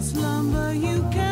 slumber you can